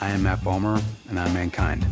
I am Matt Balmer, and I'm Mankind.